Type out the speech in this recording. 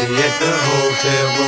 and the whole tale